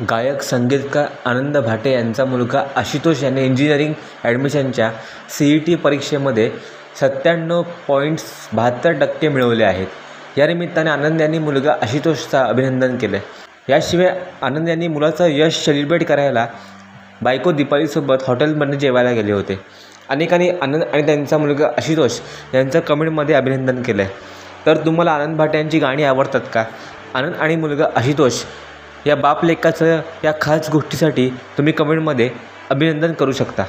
गायक संगीतकार आनंद भाटे यांचा मुलगा आशुतोष याने इंजिनिअरिंग ॲडमिशनच्या सी ई टी परीक्षेमध्ये सत्त्याण्णव पॉईंट्स बहात्तर टक्के मिळवले आहेत. या निमित्ताने आनंद यांनी मुलगा आशुतोषचा अभिनंदन केलं. याशिवाय आनंद यांनी मुलाचं यश सेलिब्रेट करायला बायको दीपालीसोबत हॉटेलमध्ये जेवायला गेले होते. अनेकांनी आनंद आणि त्यांचा मुलगा आशुतोष यांचं कमेंटमध्ये अभिनंदन केलं आहे तर तुम्हाला आनंद भाटे यांची गाणी आवडतात का? आनंद आणि मुलगा आशुतोष या बापलेखाचं या खास गोष्टीसाठी तुम्ही कमेंटमध्ये अभिनंदन करू शकता.